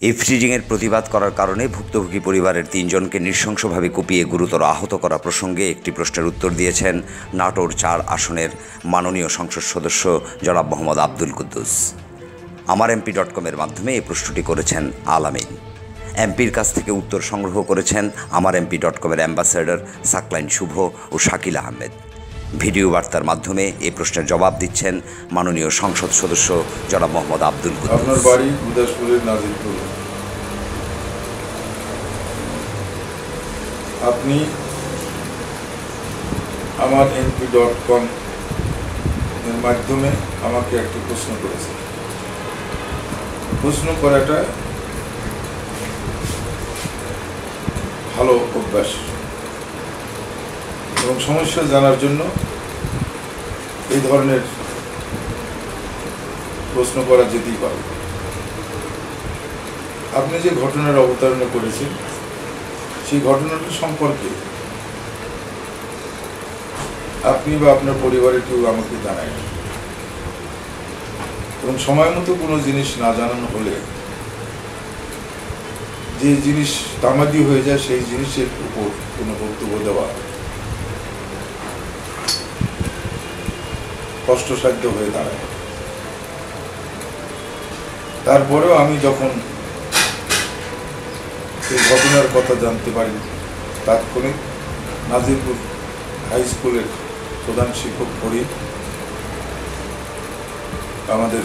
ইফটিজিংয়ের প্রতিবাদ করার কারণে ভুক্তভোগী পরিবারের তিনজনকে নৃশংসভাবে কুপিয়ে গুরুতর আহত করা প্রসঙ্গে একটি প্রশ্নের উত্তর দিয়েছেন নাটোর চার আসনের মাননীয় সংসদ সদস্য জনাব মোহাম্মদ আব্দুল কুদ্দুস। আমার এমপি ডট কমের মাধ্যমে এই প্রশ্নটি করেছেন আলামিন। এমপির কাছ থেকে উত্তর সংগ্রহ করেছেন আমার এমপি ডট কমের অ্যাম্বাসেডর সাকলাইন শুভ ও শাকিল আহমেদ। ভিডিও বার্তার মাধ্যমে এই প্রশ্নের জবাব দিচ্ছেন মাননীয় সংসদ সদস্য জনাব মোহাম্মদ আব্দুল বাড়ি আপনি আমার এনপি ডট কম এর মাধ্যমে আমাকে একটি প্রশ্ন করেছেন। প্রশ্ন করাটা ভালো অভ্যাস এবং সমস্যা জানার জন্য এই ধরনের প্রশ্ন করা যেতেই পারে। আপনি যে ঘটনার অবতারণা করেছেন, সেই ঘটনাটা সম্পর্কে আপনি বা আপনার পরিবারের কেউ আমাকে জানায় এবং সময় মতো কোনো জিনিস না জানানো হলে যে জিনিস তামাদি হয়ে যায়, সেই জিনিসের উপর কোনো বক্তব্য দেওয়া কষ্টসাধ্য হয়ে দাঁড়ায়। তারপরেও আমি যখন এই ঘটনার কথা জানতে পারি, তাৎক্ষণিক নাজিরপুর হাই স্কুলের প্রধান শিক্ষক পড়ি আমাদের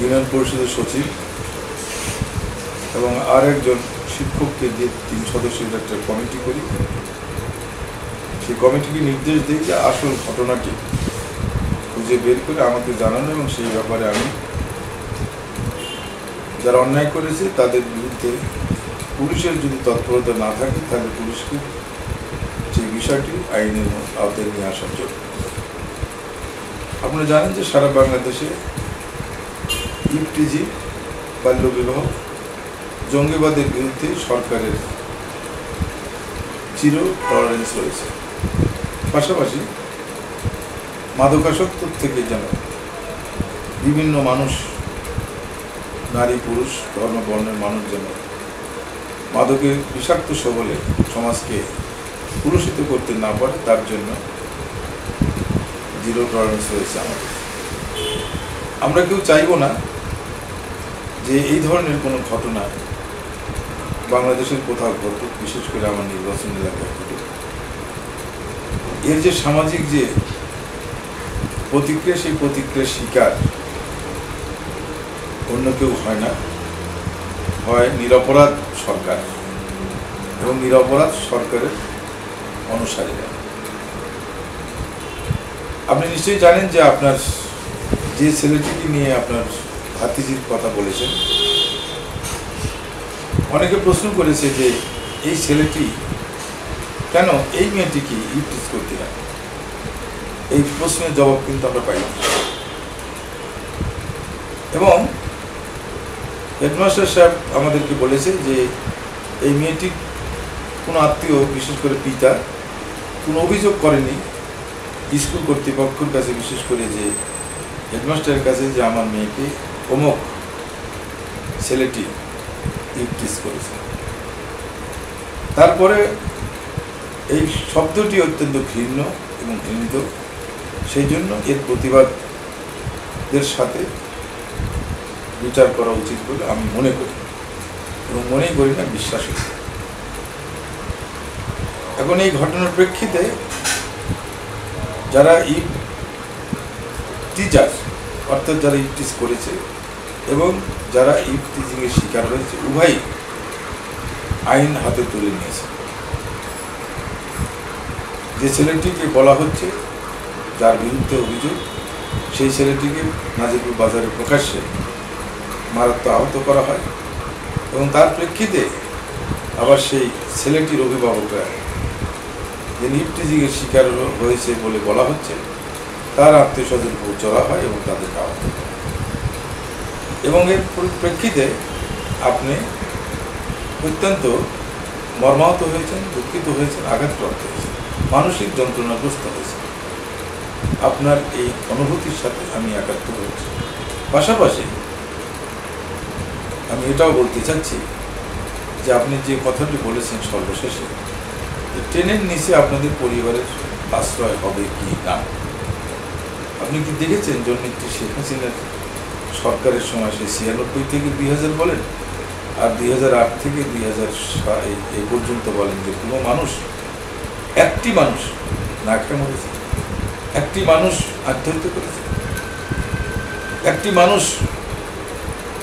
ইউনিয়ন পরিষদের সচিব এবং আর একজন শিক্ষককে দিয়ে তিন সদস্যের একটা কমিটি করি। সেই কমিটিকে নির্দেশ দিই যে আসল ঘটনাটি খুঁজে বের করে আমাকে জানানো এবং সেই ব্যাপারে আমি যারা অন্যায় করেছে তাদের বিরুদ্ধে পুলিশের যদি তৎপরতা না থাকে, তাহলে পুলিশকে সেই বিষয়টি আইনের আওতায় নিয়ে আসার জন্য। আপনারা জানেন যে সারা বাংলাদেশে ইফটিজি বাল্যবিবাহ জঙ্গিবাদের বিরুদ্ধে সরকারের চির টলারেন্স রয়েছে পাশাপাশি মাদকাসক্ত থেকে যেন বিভিন্ন মানুষ, নারী, পুরুষ, ধর্ম, বর্ণের মানুষ যেন মাদকের বিষাক্ত সবলে সমাজকে পুরুষিত করতে না পারে, তার জন্য জিরো টলারেন্স রয়েছে আমাদের। আমরা কেউ চাইব না যে এই ধরনের কোনো ঘটনা বাংলাদেশের কোথাও ঘটুক, বিশেষ করে আমার নির্বাচন এলাকায়। এর যে সামাজিক যে প্রতিক্রিয়া, সেই প্রতিক্রিয়ার শিকার অন্য কেউ হয় না। হয় নিরপরাধ সরকার এবং নিরপরাধ সরকারের অনুসারীরা। আপনি নিশ্চয়ই জানেন যে আপনার যে ছেলেটিকে নিয়ে আপনার ভাতিজির কথা বলেছেন, অনেকে প্রশ্ন করেছে যে এই ছেলেটি কেন? এই মেয়েটিকে ইউটিউজ করতে হয় এই প্রশ্নের জবাব কিন্তু আমরা পাই এবং হেডমাস্টার সাহেব আমাদেরকে বলেছে যে এই মেয়েটি কোনো আত্মীয়, বিশেষ করে পিতা, কোনো অভিযোগ করেনি স্কুল কর্তৃপক্ষের কাছে, বিশেষ করে যে হেডমাস্টারের কাছে যে আমার মেয়েকে অমুক ছেলেটি ইপটিস করেছে। তারপরে এই শব্দটি অত্যন্ত ঘৃণ্য এবং ঘৃণিত সেই জন্য এর প্রতিবাদের সাথে বিচার করা উচিত বলে আমি মনে করি এবং মনেই করি না বিশ্বাস এখন এই ঘটনার প্রেক্ষিতে যারা ই টিচার অর্থাৎ যারা ইপটিস করেছে এবং যারা ইপ টিচিংয়ের শিকার হয়েছে, উভয়ই আইন হাতে তুলে নিয়েছে। যে ছেলেটিকে বলা হচ্ছে, যার বিরুদ্ধে অভিযোগ, সেই ছেলেটিকে নাজিপুর বাজারে প্রকাশ্যে মারাত্মক আহত করা হয় এবং তার প্রেক্ষিতে আবার সেই ছেলেটির অভিভাবকরা যে নিপটিজিংয়ের শিকার হয়েছে বলে বলা হচ্ছে, তার আত্মীয় স্বজন চলা হয় এবং তাদেরকে আহত এবং এর প্রেক্ষিতে আপনি অত্যন্ত মর্মাহত হয়েছেন, দুঃখিত হয়েছেন, আঘাতপ্রাপ্ত হয়েছেন। মানসিক যন্ত্রণাগ্রস্ত হয়েছেন আপনার এই অনুভূতির সাথে আমি একাত্ম হয়েছি। পাশাপাশি আমি এটাও বলতে চাচ্ছি যে আপনি যে কথাটি বলেছেন সর্বশেষে ট্রেনের নিচে আপনাদের পরিবারের আশ্রয় হবে কি না? আপনি কি দেখেছেন জন্মিত্রী শেখ হাসিনার সরকারের সময় সেই ছিয়ানব্বই থেকে দুই হাজার বলেন? আর দুই হাজার আট থেকে দুই হাজার এই পর্যন্ত বলেন যে কোনো মানুষ একটি মানুষ না খেয়ে মরেছে। একটি মানুষ আত্মহত্যা করেছে। একটি মানুষ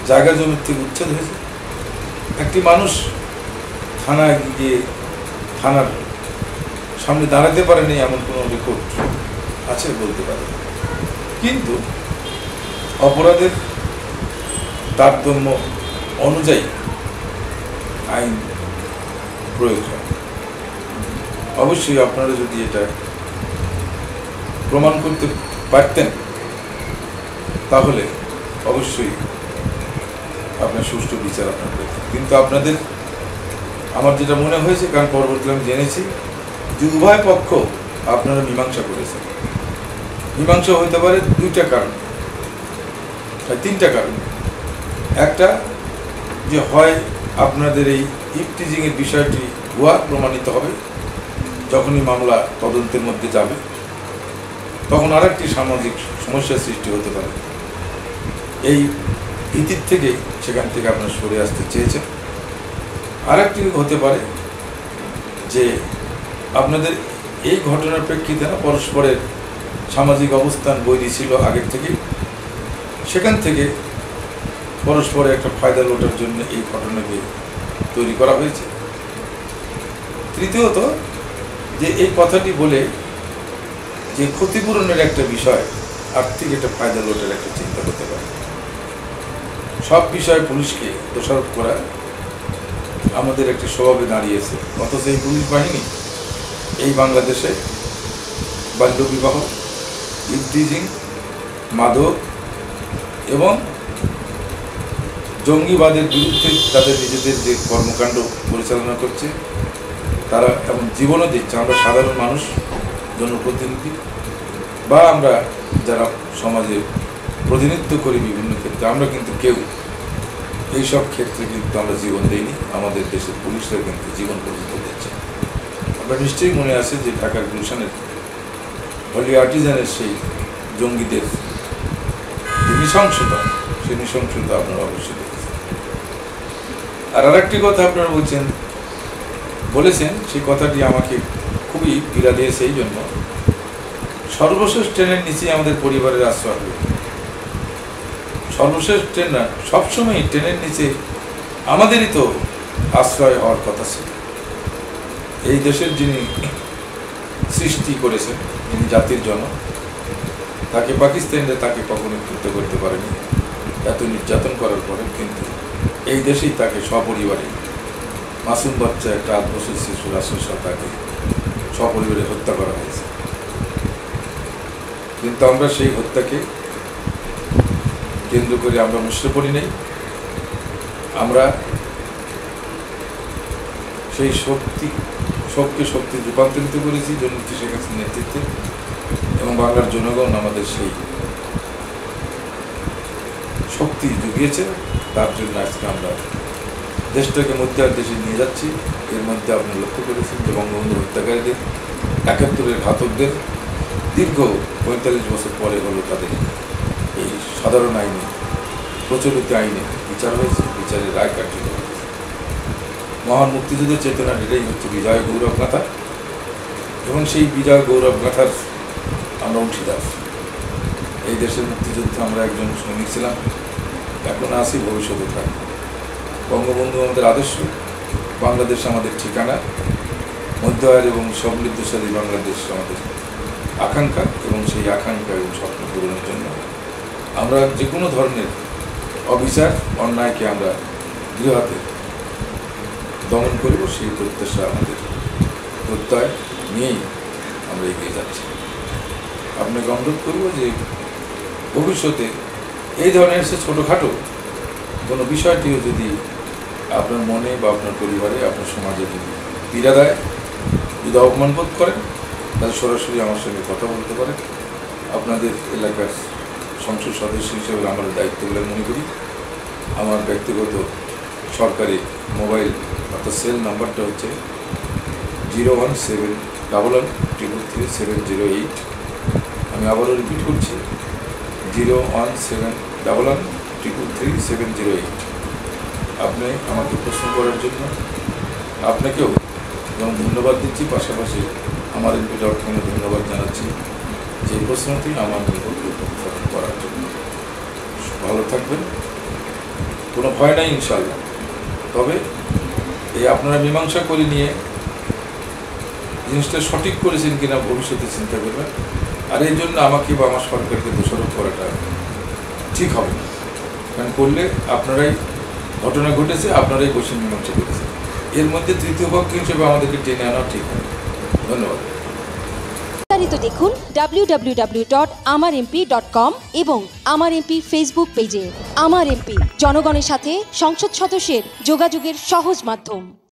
জায়গা জমির থেকে উচ্ছেদ হয়েছে। একটি মানুষ থানায় গিয়ে থানার সামনে দাঁড়াতে পারেনি এমন কোনো রেকর্ড আছে বলতে পারে। কিন্তু অপরাধের তারতম্য অনুযায়ী আইন প্রয়োগ হয় অবশ্যই আপনারা যদি এটা প্রমাণ করতে পারতেন, তাহলে অবশ্যই আপনার সুষ্ঠু বিচার আপনার কিন্তু আপনাদের, আমার যেটা মনে হয়েছে, কারণ পরবর্তীতে আমি জেনেছি, যে উভয় পক্ষ আপনারা মীমাংসা করেছেন। মীমাংসা হতে পারে দুইটা কারণ তিনটা কারণ। একটা, যে হয় আপনাদের এই ইফটিজিংয়ের বিষয়টি ভুয়া প্রমাণিত হবে যখনই মামলা তদন্তের মধ্যে যাবে, তখন আরেকটি সামাজিক সমস্যার সৃষ্টি হতে পারে। এই ভীতির থেকে সেখান থেকে আপনার সরে আসতে চেয়েছেন। আরেকটি হতে পারে যে আপনাদের এই ঘটনার প্রেক্ষিতে না পরস্পরের সামাজিক অবস্থান বৈরী ছিল আগের থেকে সেখান থেকে পরস্পরে একটা ফায়দা লোটার জন্য এই ঘটনাকে তৈরি করা হয়েছে। তৃতীয়ত যে এই কথাটি বলে যে ক্ষতিপূরণের একটা বিষয় আর্থিক একটা ফায়দা লোটের একটা চিন্তা করতে পারে। সব বিষয়ে পুলিশকে দোষারোপ করা আমাদের একটি স্বভাবে দাঁড়িয়েছে। অথচ এই পুলিশ বাহিনী, এই বাংলাদেশে বাল্যবিবাহ ইফটিজিং মাদক এবং জঙ্গিবাদের বিরুদ্ধে তাদের নিজেদের যে কর্মকাণ্ড পরিচালনা করছে তারা এমন জীবনও দিচ্ছে। আমরা সাধারণ মানুষ, জনপ্রতিনিধি। বা আমরা যারা সমাজে প্রতিনিধিত্ব করি বিভিন্ন ক্ষেত্রে, আমরা কিন্তু কেউ এইসব ক্ষেত্রে কিন্তু আমরা জীবন দিইনি। আমাদের দেশের পুলিশরা কিন্তু জীবন পর্যন্ত দিচ্ছে। আপনার নিশ্চয়ই মনে আছে যে ঢাকার গুলশানের হলি আর্টিজানের সেই জঙ্গিদের যে নৃশংসতা, সেই নৃশংসতা আপনারা অবশ্যই দেখেছেন। আর আরেকটি কথা আপনারা বলছেন বলেছেন সেই কথাটি আমাকে খুবই পীড়া দিয়েছে এই জন্য। সর্বশেষ ট্রেনের নিচে আমাদের পরিবারের আশ্রয় হবে। সর্বশেষ ট্রেন না সবসময় ট্রেনের নিচে আমাদেরই তো আশ্রয় হওয়ার কথা ছিল। এই দেশের যিনি সৃষ্টি করেছেন, যিনি জাতির জন্য তাকে পাকিস্তানিরা তাকে কখনো কৃত্য করতে পারেনি। এত নির্যাতন করার পরে কিন্তু এই দেশেই তাকে সপরিবারে মাসুম বাচ্চা একটা আট শিশু রাসুল সাহ তাকে সপরিবারে হত্যা করা হয়েছে। কিন্তু আমরা সেই হত্যাকে কেন্দ্র করে আমরা মুসলে পড়ি নেই। আমরা সেই শক্তি শোককে শক্তি রূপান্তরিত করেছি, জননেত্রী শেখ হাসিনার নেতৃত্বে, এবং বাংলার জনগণ আমাদের সেই শক্তি জুগিয়েছে, তার জন্য আজকে আমরা দেশটাকে মধ্যে আর দেশে নিয়ে যাচ্ছি। এর মধ্যে আপনি লক্ষ্য করেছেন যে বঙ্গবন্ধু হত্যাকারীদের, একাত্তরের ঘাতকদের দীর্ঘ পঁয়তাল্লিশ বছর পরে হলো তাদের এই সাধারণ আইনে, প্রচলিত আইনে বিচার হয়েছে, বিচারের রায় কার্যকর হয়েছে। মহান মুক্তিযুদ্ধের চেতনার এটাই হচ্ছে বিজয় গৌরব গাথা। এবং সেই বিজয় গৌরব গাথার আমরা অংশীদার। এই দেশের মুক্তিযুদ্ধে আমরা একজন সৈনিক ছিলাম। এখন আসি ভবিষ্যতে থাকব। বঙ্গবন্ধু আমাদের আদর্শ, বাংলাদেশ আমাদের ঠিকানা, মধ্য আয়ের এবং সমৃদ্ধশালী বাংলাদেশ আমাদের আকাঙ্ক্ষা এবং সেই আকাঙ্ক্ষা এবং স্বপ্ন পূরণের জন্য। আমরা যে কোনো ধরনের অবিচার, অন্যায়কে আমরা গৃহাতে দমন করব, সেই প্রত্যাশা আমাদের প্রত্যয় নিয়েই আমরা এগিয়ে যাচ্ছি। আপনাকে অনুরোধ করব যে ভবিষ্যতে এই ধরনের সে ছোটোখাটো কোনো বিষয়টিও যদি আপনার মনে বা আপনার পরিবারে, আপনার সমাজে যদি পীড়া দেয়, যদি অপমান বোধ করেন তাহলে সরাসরি আমার সঙ্গে কথা বলতে পারেন আপনাদের এলাকার সংসদ সদস্য হিসেবে আমরা দায়িত্ব বলে মনে করি। আমার ব্যক্তিগত সরকারি মোবাইল অর্থাৎ সেল নাম্বারটা হচ্ছে zero one seven double one triple three seven zero eight. আমি আবারও রিপিট করছি, zero one seven double one triple three seven zero eight. আপনি আমাকে প্রশ্ন করার জন্য আপনাকেও এবং ধন্যবাদ দিচ্ছি। পাশাপাশি আমার এমপি ডট কমে ধন্যবাদ জানাচ্ছি যে প্রশ্নটি আমার নিকট উত্থাপন করার জন্য। ভালো থাকবেন। কোনো ভয় নাই ইনশাল্লাহ তবে এই আপনারা মীমাংসা করে নিয়ে জিনিসটা সঠিক করেছেন কিনা ভবিষ্যতে চিন্তা করবেন। আর এই জন্য আমাকে বা আমার সরকারকে দোষারোপ করাটা ঠিক হবে কারণ করলে আপনারাই ঘটনা ঘটেছে আপনারাই কোশ্চেন মীমাংসা করেছেন এর মধ্যে তৃতীয় পক্ষ হিসেবে আমাদেরকে টেনে আনা ঠিক হবে। ধন্যবাদ। বিস্তারিত দেখুন www.amarmp.com এবং আমার এমপি ফেসবুক পেজে আমার এমপি জনগণের সাথে সংসদ সদস্যের যোগাযোগের সহজ মাধ্যম।